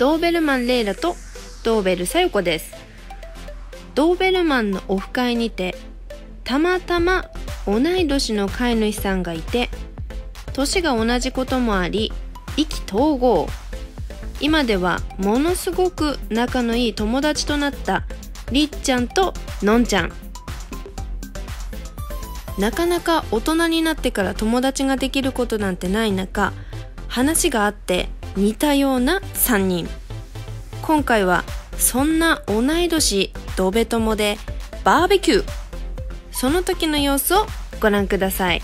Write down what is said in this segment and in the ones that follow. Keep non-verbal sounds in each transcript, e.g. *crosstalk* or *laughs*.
ドーベルマンレイラとドーベルサヨコです。ドーベルマンのオフ会にてたまたま同い年の飼い主さんがいて年が同じこともあり意気投合。今ではものすごく仲のいい友達となったりっちゃんとのんちゃん。なかなか大人になってから友達ができることなんてない中話があって似たような3人。今回はそんな同い年ドベ友でバーベキュー。その時の様子をご覧ください。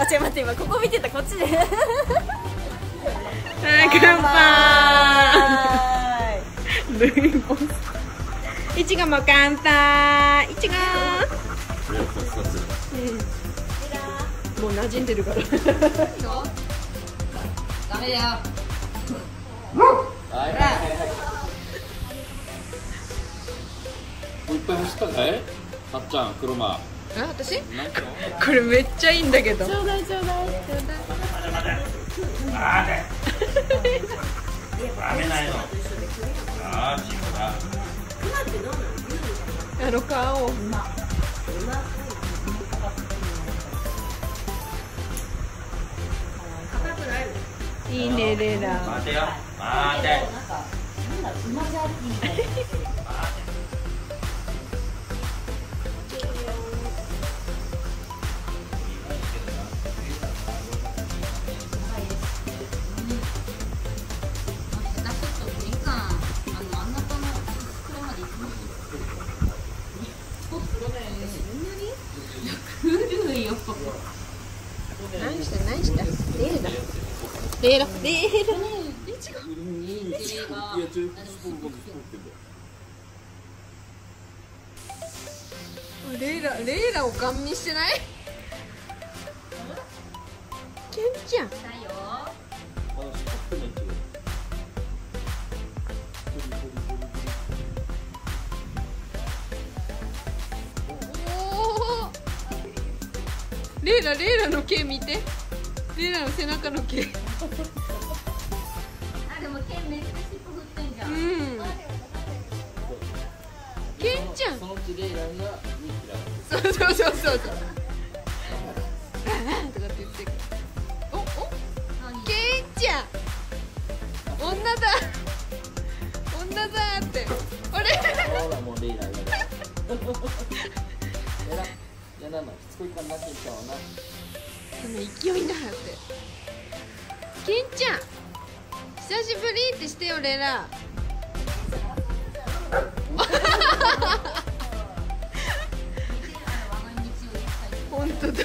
あ違う待って今ここ見てたこっちで。*laughs* はい乾杯ルイボスいちごも乾杯。いちご。もう馴染んでるから。ダメだよ。もういっぱい走ったかい？はっちゃん車あ私？*laughs* これめっちゃいいんだけど。ちょうだいちょうだい。ちょうだい。ダメない。のあーチームだやろうかおい。い。ねレラ待てよ待て何レーラレーラレイラレイラをガン見してない？ケンちゃん。おおレイラレイラの毛見て。レイラの背中の毛。あでも剣めっちゃ尻尾振ってんじゃうん。んケンちゃん。そのうちレイランが2そうそうそう。そうとかって言ってるおちゃん。女だ。女だって。あれ？キラほらもうレイランがやだやだな。しつこい感じになってきたわな。その勢いだってケンちゃん。久しぶりってしてよレラ。本当だ。ン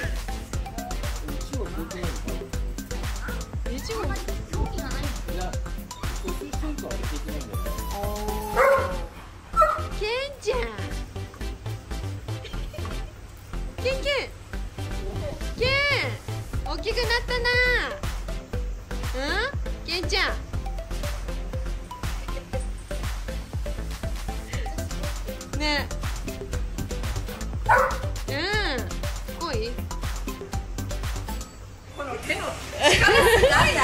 ちゃんケンケンケン。大きくなったなうん。ケンちゃん。ねえうん。すごいこの手の力すごいな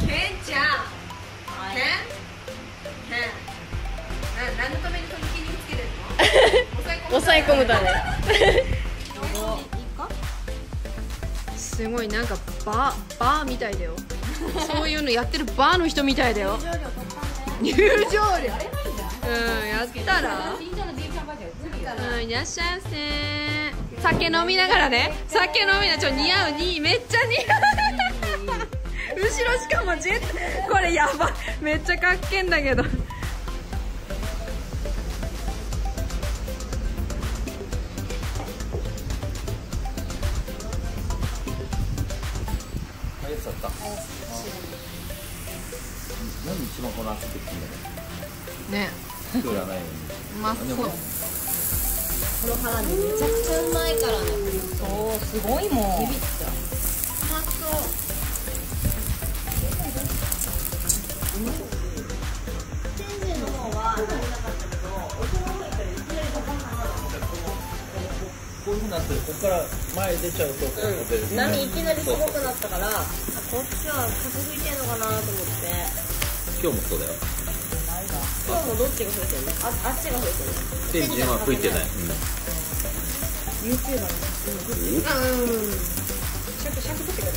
ケンちゃんケ *laughs* すごいなんかバーバーみたいだよ。*laughs* そういうのやってるバーの人みたいだよ。入場料うんやったら。うんいらっしゃいませ。酒飲みながらね。酒飲みながらちょ似合うにめっちゃ似合う。*laughs* 後ろしかもジェット。これやばい。めっちゃかっけんだけどちゃった何一番このくていいんだねないのにそう。このめちゃくちゃうまいからね。そうすごいもん。ビまそう。こういうふうになってここから前出ちゃうと、うん、波いきなりすごくなったから。こっちは風吹いてんのかなと思って。今日もそうだよ。今日もどっちが吹いてんの？ああっちが吹いてんの？天神は吹いてない、YouTuber のうん、うんシャクシャクってか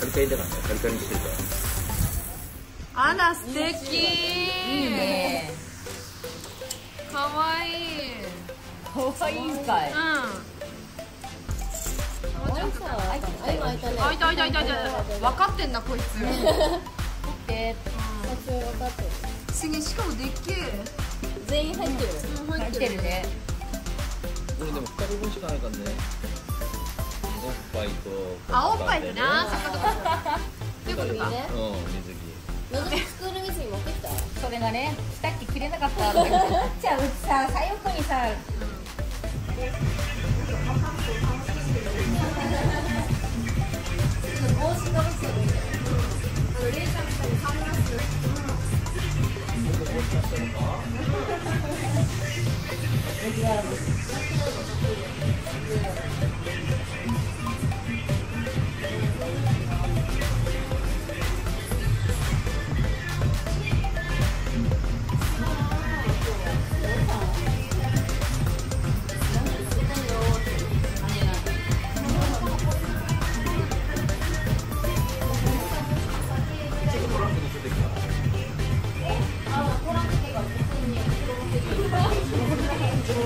カリカリだからね。カリカリにしてるから。あら素敵。いいね。かわい。いかわいいんかい。うん開いたねあいたいたいたいた分かってんなこいつで社長分かってるすげえしかもでっけえ全員入ってる入ってるねこれでも2人分しかないからねおっぱいとあおっぱいってなそっかそっかっていうことかうん水着のぞスクール水着持ってきたそれがねさっきくれなかったんだけ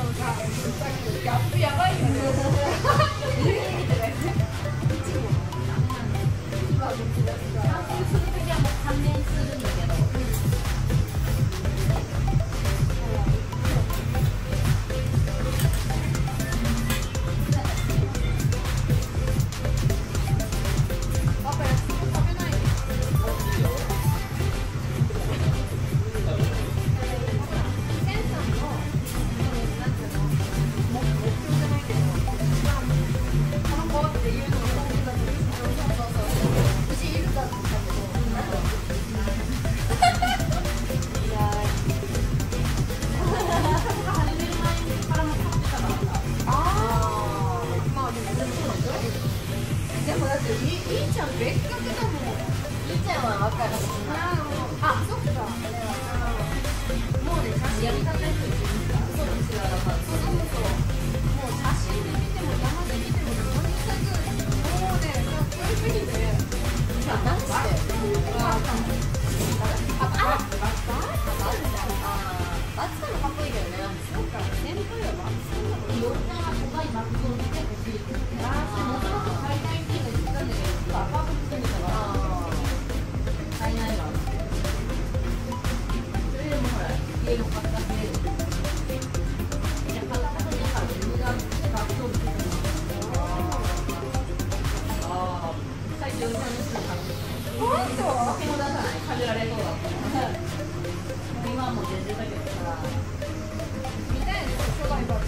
ギャップやばいよね you. 本当手も出さないかじられそうだったから今も全然だけどさ見たいねすごい見たい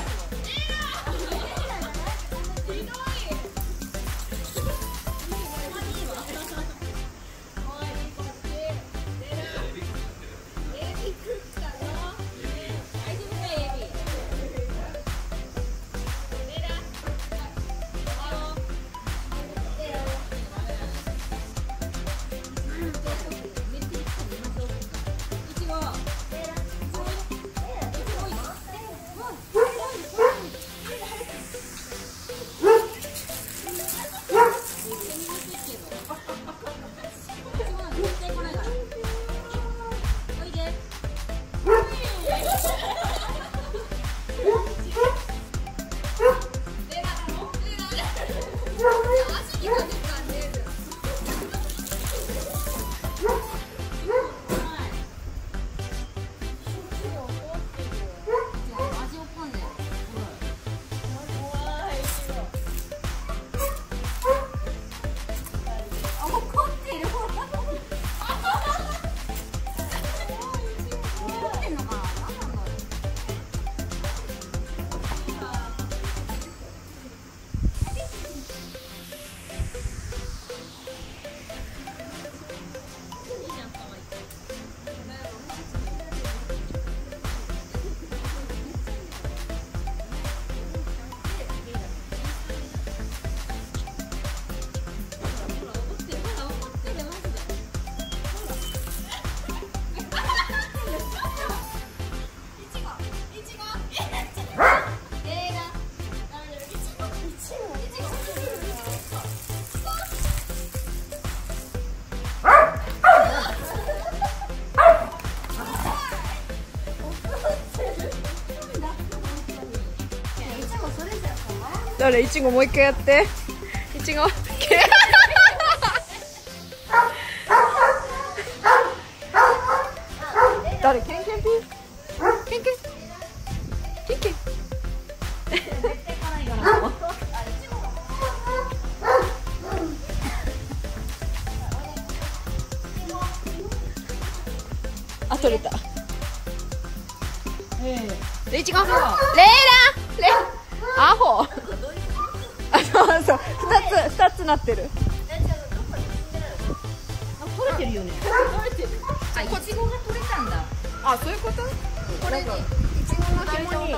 Yeah. いちごもう一回やって。いちご。*laughs* 誰？あそういうこと？これに。いちごの紐に。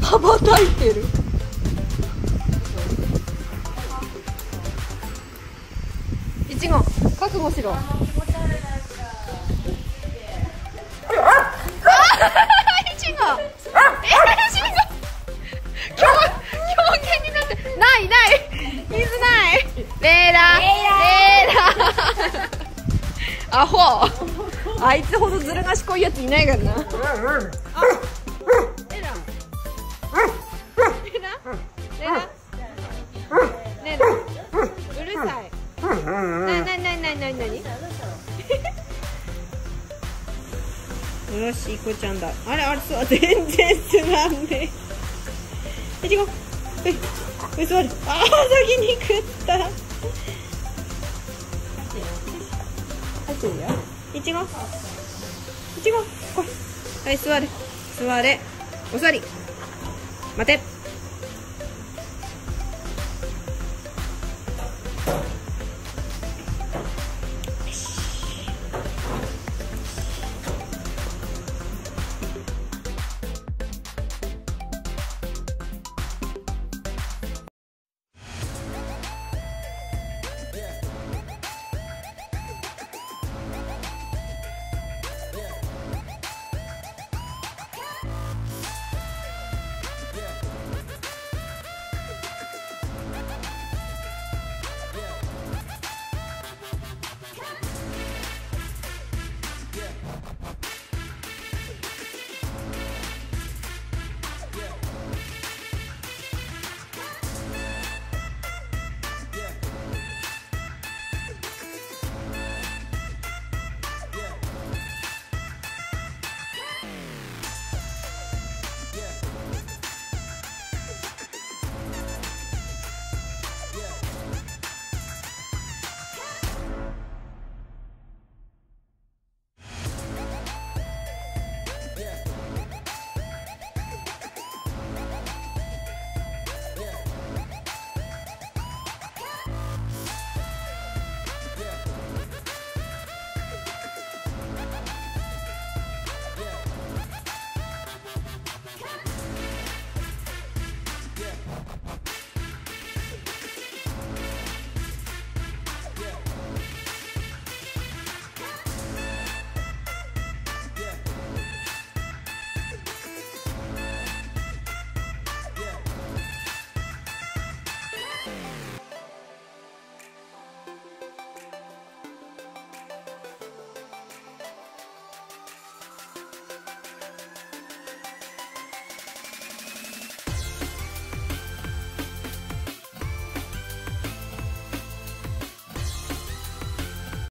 羽ばたいてる。いちご覚悟しろアホ。あいつほどずる賢いやついないからな。あレラレラレラレラうるさい。ななななななに？よしいこちゃんだ。あれあれそう全然座んねえ。いちごええ座る。あー先に食った入ってるよいちご。いちご。来い。はい座れ。座れ。お座り。待て。